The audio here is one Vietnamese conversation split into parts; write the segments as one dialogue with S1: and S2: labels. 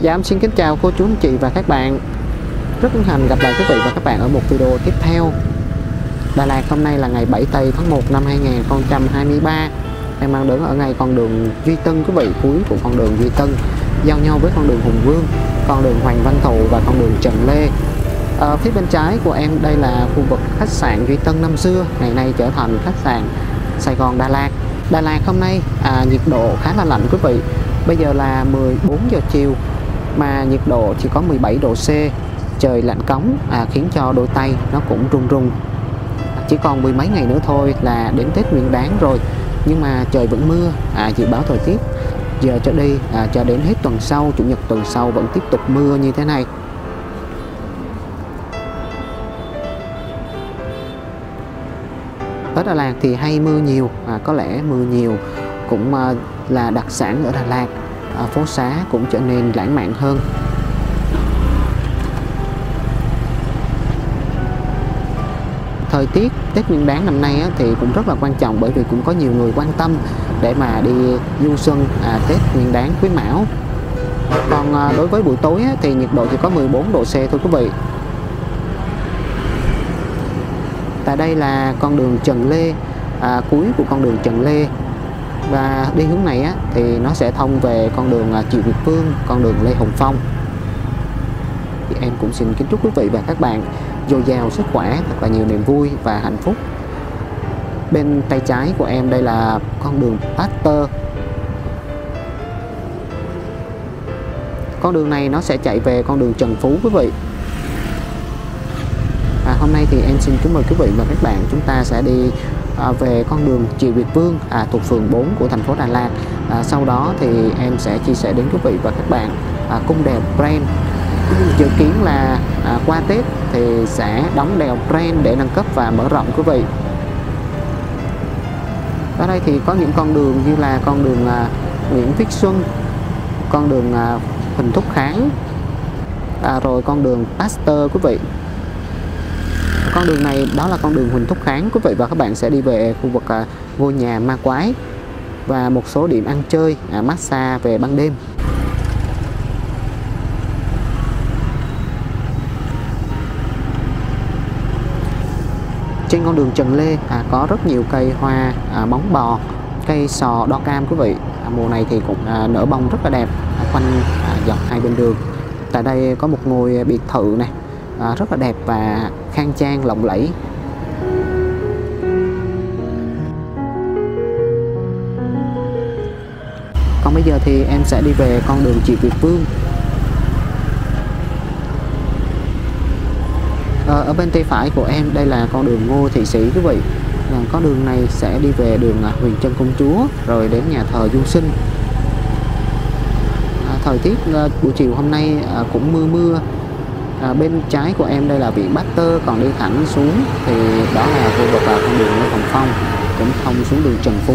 S1: Dạ em xin kính chào cô chú anh chị và các bạn. Rất hân hạnh gặp lại quý vị và các bạn ở một video tiếp theo. Đà Lạt hôm nay là ngày 7 tây tháng 1 năm 2023 Em đang đứng ở ngay con đường Duy Tân quý vị Cuối của con đường Duy Tân Giao nhau với con đường Hùng Vương Con đường Hoàng Văn Thụ và con đường Trần Lê. Ở phía bên trái của em đây là khu vực khách sạn Duy Tân năm xưa Ngày nay trở thành khách sạn Sài Gòn Đà Lạt. Đà Lạt hôm nay à, nhiệt độ khá là lạnh quý vị. Bây giờ là 14 giờ chiều mà nhiệt độ chỉ có 17 độ C. Trời lạnh cống à, khiến cho đôi tay nó cũng run run. Chỉ còn mười mấy ngày nữa thôi là đến Tết Nguyên Đán rồi. Nhưng mà trời vẫn mưa à, dự báo thời tiết. Giờ cho đi à, cho đến hết tuần sau chủ nhật tuần sau vẫn tiếp tục mưa như thế này. Ở Đà Lạt thì hay mưa nhiều à, có lẽ mưa nhiều cũng à, là đặc sản ở Đà Lạt phố xá cũng trở nên lãng mạn hơn. Thời tiết Tết Nguyên Đán năm nay á, thì cũng rất là quan trọng bởi vì cũng có nhiều người quan tâm để mà đi du xuân à, Tết Nguyên Đán Quý Mão. Còn à, đối với buổi tối á, thì nhiệt độ chỉ có 14 độ C thôi quý vị. Tại đây là con đường Trần Lê à, cuối của con đường Trần Lê và đi hướng này á, thì nó sẽ thông về con đường à, Triệu Việt Vương, con đường Lê Hồng Phong. Thì em cũng xin kính chúc quý vị và các bạn dồi dào sức khỏe, thật là nhiều niềm vui và hạnh phúc. Bên tay trái của em đây là con đường Pasteur. Con đường này nó sẽ chạy về con đường Trần Phú quý vị. À, hôm nay thì em xin kính mời quý vị và các bạn chúng ta sẽ đi à, về con đường Triệu Việt Vương à, thuộc phường 4 của thành phố Đà Lạt. À, sau đó thì em sẽ chia sẻ đến quý vị và các bạn à, cung đèo Brand dự kiến là à, qua Tết thì sẽ đóng đèo Brand để nâng cấp và mở rộng quý vị. Ở đây thì có những con đường như là con đường à, Nguyễn Viết Xuân con đường à, Huỳnh Thúc Kháng à, rồi con đường Pasteur quý vị con đường này đó là con đường Huỳnh Thúc Kháng. Quý vị và các bạn sẽ đi về khu vực à, ngôi nhà ma quái và một số điểm ăn chơi à, massage về ban đêm. Trên con đường Trần Lê à, có rất nhiều cây hoa à, bóng bò cây sò đo cam quý vị. À, mùa này thì cũng à, nở bông rất là đẹp à, quanh à, dọc hai bên đường. Tại đây có một ngôi à, biệt thự này à, rất là đẹp và khang trang lộng lẫy. Còn bây giờ thì em sẽ đi về con đường Triệu Việt Vương. À, ở bên tay phải của em đây là con đường Ngô Thị Sĩ quý vị. Và con đường này sẽ đi về đường à, Huyền Trân Công Chúa rồi đến nhà thờ Du Sinh. À, thời tiết à, buổi chiều hôm nay à, cũng mưa mưa à, bên trái của em đây là viện Bát Tơ còn đi thẳng xuống thì đó là khu vực là con đường Nguyễn Hồng Phong cũng thông xuống đường Trần Phú.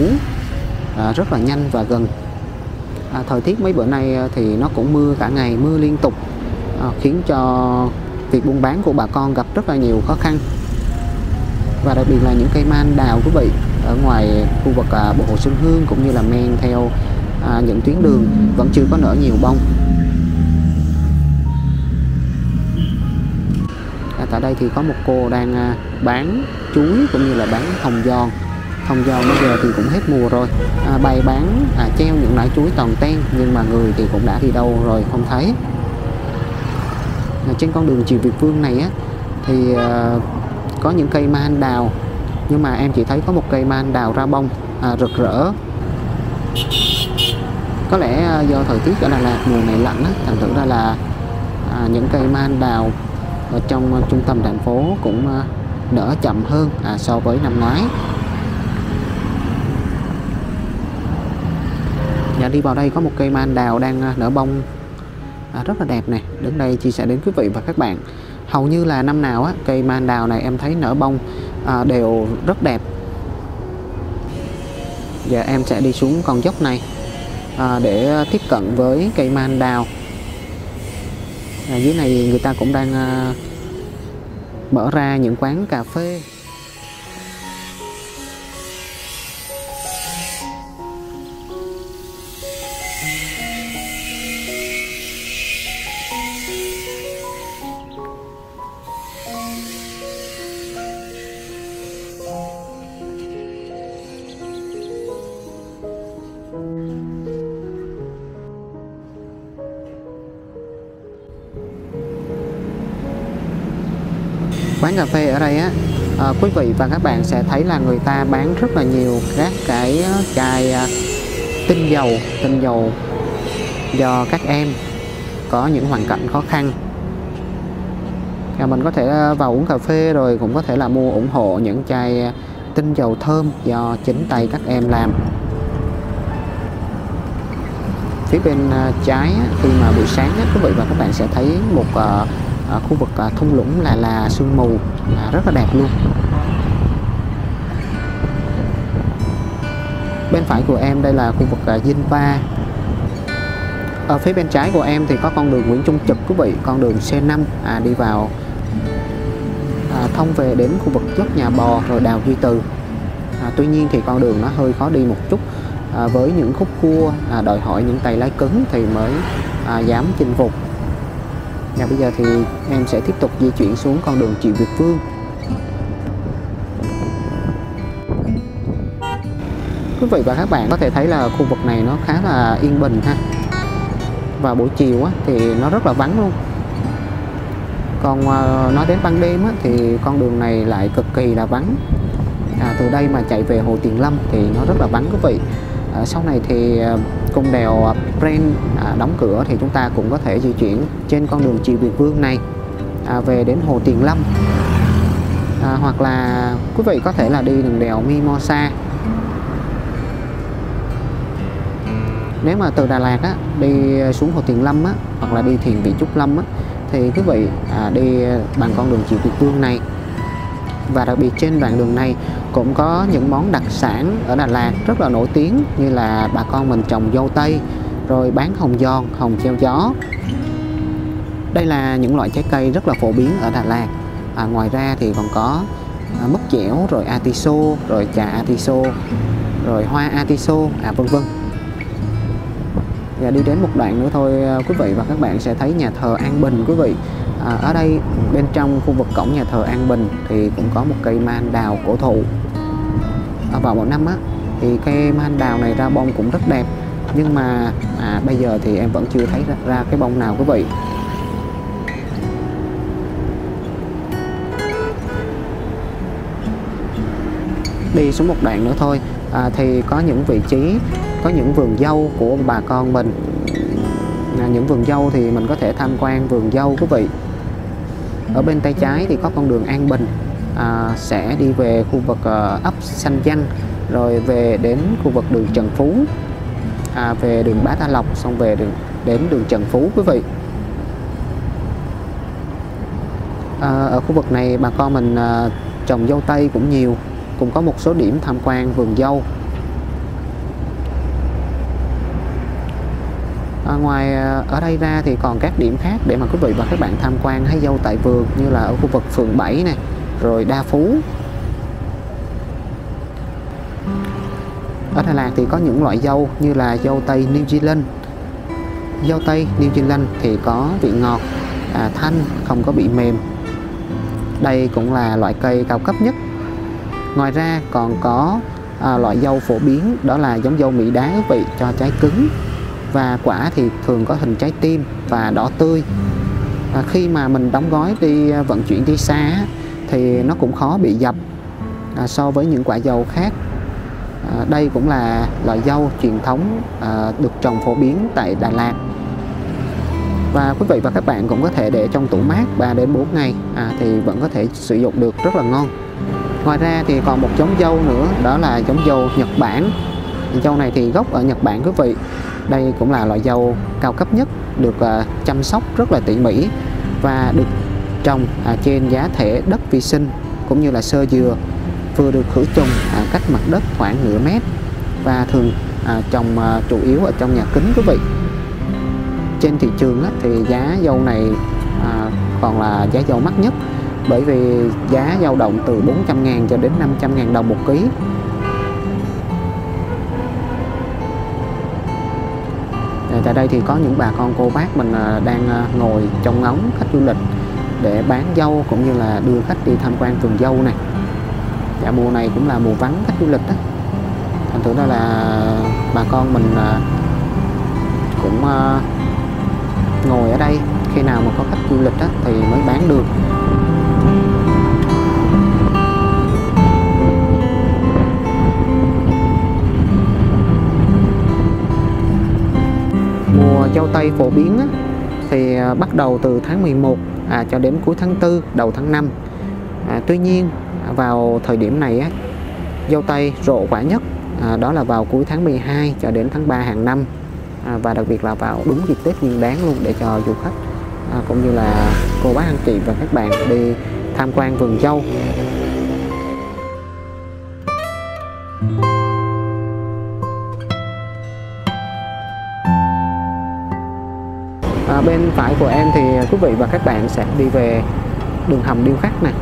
S1: À, rất là nhanh và gần. À, thời tiết mấy bữa nay à, thì nó cũng mưa cả ngày mưa liên tục à, khiến cho việc buôn bán của bà con gặp rất là nhiều khó khăn. Và đặc biệt là những cây man đào quý vị ở ngoài khu vực à, bộ hồ Xuân Hương cũng như là men theo à, những tuyến đường vẫn chưa có nở nhiều bông. À, tại đây thì có một cô đang à, bán chuối cũng như là bán hồng giòn. Hồng giòn bây giờ thì cũng hết mùa rồi. À, bày bán à, treo những loại chuối toàn ten nhưng mà người thì cũng đã đi đâu rồi không thấy. À, trên con đường chiều Việt Vương này á thì à, có những cây man đào nhưng mà em chỉ thấy có một cây man đào ra bông à, rực rỡ. Có lẽ à, do thời tiết ở Đà Lạt mùa này lạnh á thành thử ra là à, những cây man đào ở trong ờ, trung tâm thành phố cũng ờ, đỡ nở chậm hơn à, so với năm ngoái. Dạ đi vào đây có một cây man đào đang ờ, nở bông à, rất là đẹp này Đứng đây chia sẻ đến quý vị và các bạn. Hầu như là năm nào á, cây man đào này em thấy nở bông à, đều rất đẹp. Giờ em sẽ đi xuống con dốc này à, để tiếp cận với cây man đào. À, dưới này người ta cũng đang à, mở ra những quán cà phê. Quán cà phê ở đây á à, quý vị và các bạn sẽ thấy là người ta bán rất là nhiều các cái ờ, chai ờ, tinh dầu tinh dầu do các em có những hoàn cảnh khó khăn. Và mình có thể vào uống cà phê rồi cũng có thể là mua ủng hộ những chai tinh dầu thơm do chính tay các em làm. Phía bên trái khi mà buổi sáng quý vị và các bạn sẽ thấy một ở khu vực à, thung lũng là là sương mù là rất là đẹp luôn. Bên phải của em đây là khu vực à, uh, Dinh ở phía bên trái của em thì có con đường Nguyễn Trung Trực quý vị con đường C5 à, đi vào à, thông về đến khu vực dốc nhà bò rồi đào Duy Từ. À, tuy nhiên thì con đường nó hơi khó đi một chút à, với những khúc cua à, đòi hỏi những tay lái cứng thì mới à, dám chinh phục và bây giờ thì em sẽ tiếp tục di chuyển xuống con đường Triệu Việt Vương. Quý vị và các bạn có thể thấy là khu vực này nó khá là yên bình ha. Và buổi chiều á, thì nó rất là vắng luôn. Còn à, nói đến ban đêm á, thì con đường này lại cực kỳ là vắng. À, từ đây mà chạy về Hồ Tiền Lâm thì nó rất là vắng quý vị. À, sau này thì à, cung đèo à, Pren à, đóng cửa thì chúng ta cũng có thể di chuyển trên con đường Triều Việt Vương này à, về đến Hồ Tiền Lâm. À, hoặc là quý vị có thể là đi đường đèo Mimosa. Nếu mà từ Đà Lạt á, đi xuống Hồ tiền Lâm á, hoặc là đi thiền vị Trúc Lâm á, thì quý vị à, đi bằng con đường Triệu Việt Vương này và đặc biệt trên đoạn đường này cũng có những món đặc sản ở Đà Lạt rất là nổi tiếng như là bà con mình trồng dâu tây rồi bán hồng giòn, hồng treo gió. Đây là những loại trái cây rất là phổ biến ở Đà Lạt. À, ngoài ra thì còn có à, mứt dẻo rồi atiso rồi trà atiso rồi hoa atiso à vân vân. Và đi đến một đoạn nữa thôi à, quý vị và các bạn sẽ thấy nhà thờ An Bình quý vị à, ở đây bên trong khu vực cổng nhà thờ An Bình thì cũng có một cây man đào cổ thụ. À, vào một năm á thì cây man đào này ra bông cũng rất đẹp. Nhưng mà à, bây giờ thì em vẫn chưa thấy ra, ra cái bông nào quý vị. Đi xuống một đoạn nữa thôi. À, thì có những vị trí có những vườn dâu của bà con mình. À, những vườn dâu thì mình có thể tham quan vườn dâu quý vị ở bên tay trái thì có con đường An Bình. À, sẽ đi về khu vực uh, ấp Xanh Danh rồi về đến khu vực đường Trần Phú. À, về đường Bá Đa Lộc xong về đường đến đường Trần Phú quý vị. À, ở khu vực này bà con mình à, trồng dâu tây cũng nhiều cũng có một số điểm tham quan vườn dâu. À, ngoài ờ, ở đây ra thì còn các điểm khác để mà quý vị và các bạn tham quan hái dâu tại vườn như là ở khu vực phường 7 này rồi Đa Phú. Ở Đà Lạt thì có những loại dâu như là dâu tây New Zealand. Dâu tây New Zealand thì có vị ngọt à, thanh không có bị mềm. Đây cũng là loại cây cao cấp nhất. Ngoài ra còn có à, loại dâu phổ biến đó là giống dâu mỹ đá quý vị cho trái cứng và quả thì thường có hình trái tim và đỏ tươi. À, khi mà mình đóng gói đi à, vận chuyển đi xa thì nó cũng khó bị dập à, so với những quả dâu khác. À, đây cũng là loại dâu truyền thống à, được trồng phổ biến tại Đà Lạt. Và quý vị và các bạn cũng có thể để trong tủ mát 3 đến 4 ngày à, thì vẫn có thể sử dụng được rất là ngon. Ngoài ra thì còn một giống dâu nữa đó là giống dâu Nhật Bản. Dâu này thì gốc ở Nhật Bản quý vị đây cũng là loại dâu cao cấp nhất được uh, chăm sóc rất là tỉ mỉ và được trồng uh, trên giá thể đất vi sinh cũng như là sơ dừa vừa được khử trùng uh, cách mặt đất khoảng nửa mét và thường uh, trồng uh, chủ yếu ở trong nhà kính quý vị. Trên thị trường thì giá dâu này còn là giá dâu mắc nhất bởi vì giá dao động từ 400 ngàn cho đến 500 ngàn đồng một ký. Tại đây thì có những bà con cô bác mình à, đang à, ngồi trong ngóng khách du lịch để bán dâu cũng như là đưa khách đi tham quan vườn dâu này. Dạ mùa này cũng là mùa vắng khách du lịch đó thành thử đó là bà con mình à, cũng ngồi ở đây khi nào mà có khách du lịch đó, thì mới bán được. Dâu tây phổ biến á, thì à, bắt đầu từ tháng 11 à, cho đến cuối tháng 4 đầu tháng 5 à, tuy nhiên à, vào thời điểm này á, dâu tây rộ quả nhất à, đó là vào cuối tháng 12 cho đến tháng 3 hàng năm. À, và đặc biệt là vào đúng dịp Tết Nguyên Đán luôn để cho du khách à, cũng như là cô bác anh chị và các bạn đi tham quan vườn dâu. À, bên phải của em thì quý vị và các bạn sẽ đi về đường hầm điêu khắc này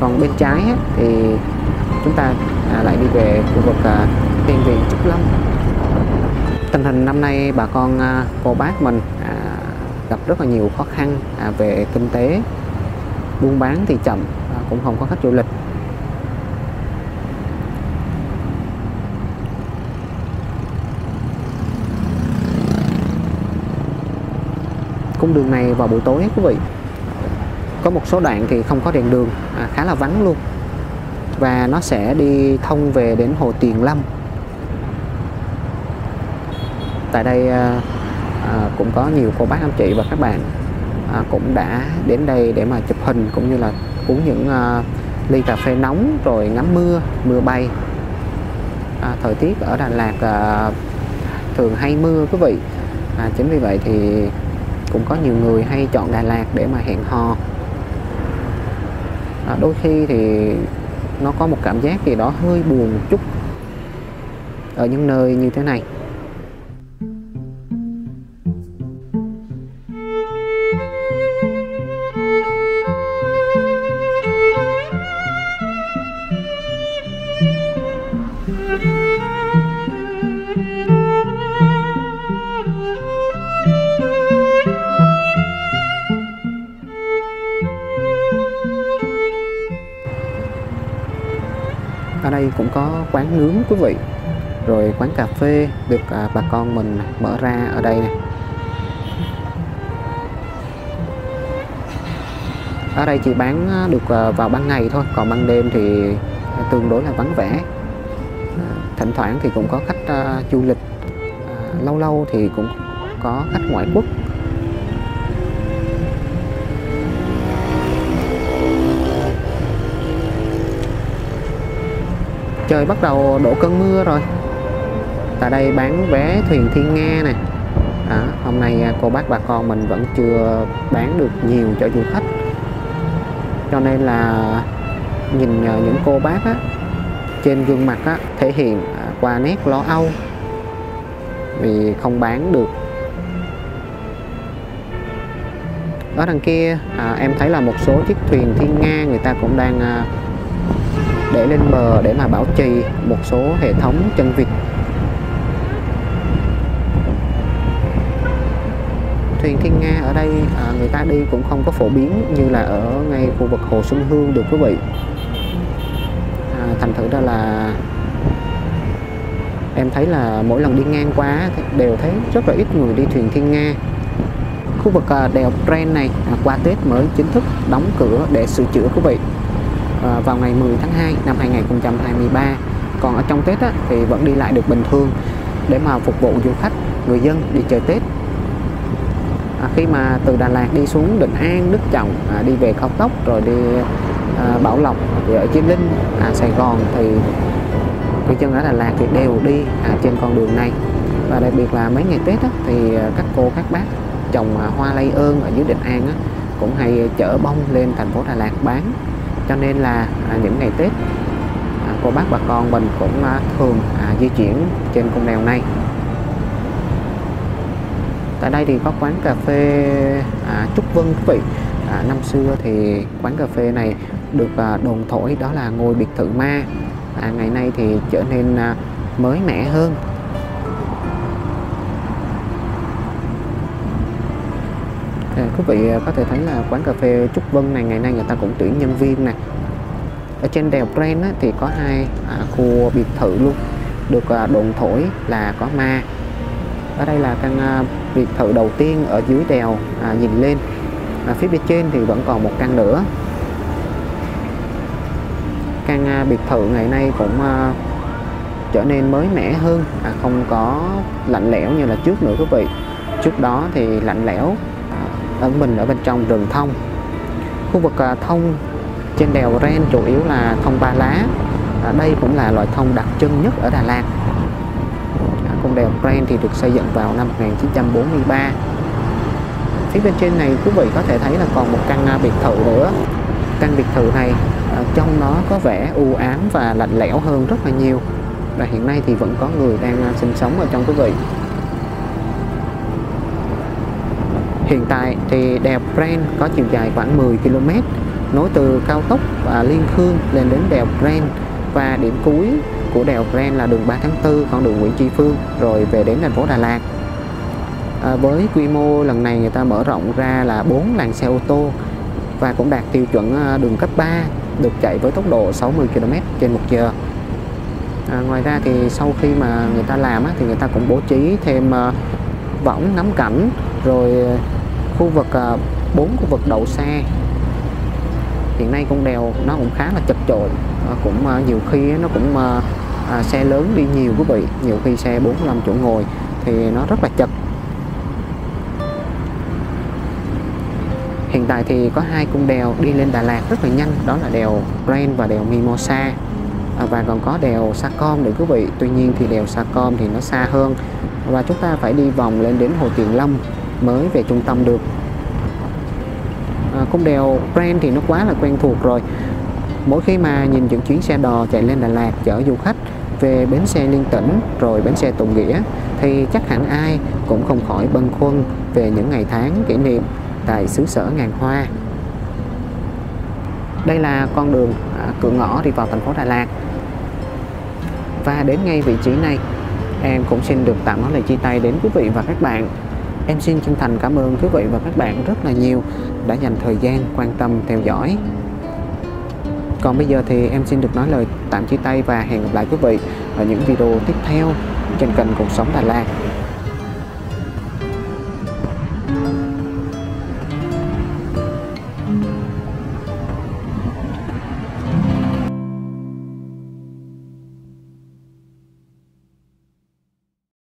S1: còn bên trái á, thì chúng ta à, lại đi về khu vực à, thiên viện Trúc Lâm. Tình hình năm nay bà con à, cô bác mình à, gặp rất là nhiều khó khăn à, về kinh tế buôn bán thì chậm à, cũng không có khách du lịch. Cung đường này vào buổi tối quý vị. Có một số đoạn thì không có đèn đường à, khá là vắng luôn. Và nó sẽ đi thông về đến hồ Tiền Lâm. Tại đây à, à, cũng có nhiều cô bác anh chị và các bạn à, cũng đã đến đây để mà chụp hình cũng như là uống những à, ly cà phê nóng rồi ngắm mưa mưa bay. À, thời tiết ở Đà Lạt à, thường hay mưa quý vị. À, chính vì vậy thì cũng có nhiều người hay chọn Đà Lạt để mà hẹn hò. À, đôi khi thì nó có một cảm giác gì đó hơi buồn một chút ở những nơi như thế này. Cũng có quán nướng quý vị. Rồi quán cà phê được à, bà con mình mở ra ở đây này ở đây chỉ bán à, được à, vào ban ngày thôi còn ban đêm thì tương đối là vắng vẻ. À, thỉnh thoảng thì cũng có khách uh, du lịch. Uh, lâu lâu thì cũng có khách ngoại quốc. Trời bắt đầu đổ cơn mưa rồi. Tại đây bán vé thuyền thiên nga này à, hôm nay à, cô bác bà con mình vẫn chưa bán được nhiều cho du khách. Cho nên là nhìn những cô bác á, trên gương mặt á, thể hiện à, qua nét lo âu. Vì không bán được. Ở đằng kia à, em thấy là một số chiếc thuyền thiên nga người ta cũng đang à, để lên bờ để mà bảo trì một số hệ thống chân vịt. Thuyền thiên nga ở đây à, người ta đi cũng không có phổ biến như là ở ngay khu vực hồ Xuân Hương được quý vị. À, thành thử ra là em thấy là mỗi lần đi ngang qua đều thấy rất là ít người đi thuyền thiên nga. Khu vực à, đèo Tren này à, qua Tết mới chính thức đóng cửa để sửa chữa quý vị. Ờ, vào ngày 10 tháng 2 năm 2023 còn ở trong Tết á, thì vẫn đi lại được bình thường để mà phục vụ du khách người dân đi chơi Tết. À, khi mà từ Đà Lạt đi xuống Định An Đức Trọng à, đi về cao tốc rồi đi à, Bảo Lộc thì ở Chí Linh à, Sài Gòn thì người dân ở Đà Lạt thì đều đi à, trên con đường này. Và đặc biệt là mấy ngày Tết á, thì à, các cô các bác trồng à, hoa lây ơn ở dưới Định An á, cũng hay chở bông lên thành phố Đà Lạt bán cho nên là à, những ngày Tết à, cô bác bà con mình cũng à, thường à, di chuyển trên con đèo này. Tại đây thì có quán cà phê à, Trúc Vân quý vị. À, năm xưa thì quán cà phê này được à, đồn thổi đó là ngôi biệt thự ma. À, ngày nay thì trở nên à, mới mẻ hơn. Quý vị có thể thấy là quán cà phê Trúc Vân này ngày nay người ta cũng tuyển nhân viên này ở trên đèo Pren á, thì có hai à, khu biệt thự luôn được à, đồn thổi là có ma. Ở đây là căn à, biệt thự đầu tiên ở dưới đèo à, nhìn lên. À, phía bên trên thì vẫn còn một căn nữa. Căn à, biệt thự ngày nay cũng à, trở nên mới mẻ hơn à, không có lạnh lẽo như là trước nữa quý vị. Trước đó thì lạnh lẽo ẩn mình ở bên trong rừng thông. Khu vực à, thông trên đèo Ren chủ yếu là thông ba lá. À, đây cũng là loại thông đặc trưng nhất ở Đà Lạt. À, con đèo Ren thì được xây dựng vào năm 1943 phía bên trên này quý vị có thể thấy là còn một căn à, biệt thự nữa. Căn biệt thự này à, trong nó có vẻ u ám và lạnh lẽo hơn rất là nhiều. Và hiện nay thì vẫn có người đang à, sinh sống ở trong quý vị. Hiện tại thì đèo Bren có chiều dài khoảng 10 km nối từ cao tốc và Liên Khương lên đến đèo Bren và điểm cuối của đèo Bren là đường 3 tháng 4 con đường Nguyễn Tri Phương rồi về đến thành phố Đà Lạt. À, với quy mô lần này người ta mở rộng ra là 4 làn xe ô tô và cũng đạt tiêu chuẩn à, đường cấp 3 được chạy với tốc độ 60 km trên 1 giờ. À, ngoài ra thì sau khi mà người ta làm á, thì người ta cũng bố trí thêm à, võng ngắm cảnh rồi à, khu vực à, bốn khu vực đậu xe. Hiện nay con đèo nó cũng khá là chật chội à, cũng à, nhiều khi nó cũng à, xe lớn đi nhiều quý vị nhiều khi xe 45 chỗ ngồi thì nó rất là chật. Hiện tại thì có hai cung đèo đi lên Đà Lạt rất là nhanh đó là đèo Ren và đèo Mimosa à, và còn có đèo Sacom để quý vị. Tuy nhiên thì đèo Sacom thì nó xa hơn và chúng ta phải đi vòng lên đến Hồ Tiền Lâm mới về trung tâm được. À, cung đèo Brand thì nó quá là quen thuộc rồi. Mỗi khi mà nhìn những chuyến xe đò chạy lên Đà Lạt chở du khách về bến xe Liên Tỉnh rồi bến xe Tùng Nghĩa thì chắc hẳn ai cũng không khỏi bâng khuâng về những ngày tháng kỷ niệm tại xứ sở ngàn hoa. Đây là con đường à, cửa ngõ đi vào thành phố Đà Lạt. Và đến ngay vị trí này em cũng xin được tạm nói lời chia tay đến quý vị và các bạn. Em xin chân thành cảm ơn quý vị và các bạn rất là nhiều đã dành thời gian quan tâm, theo dõi. Còn bây giờ thì em xin được nói lời tạm chia tay và hẹn gặp lại quý vị ở những video tiếp theo trên kênh Cuộc Sống Đà Lạt.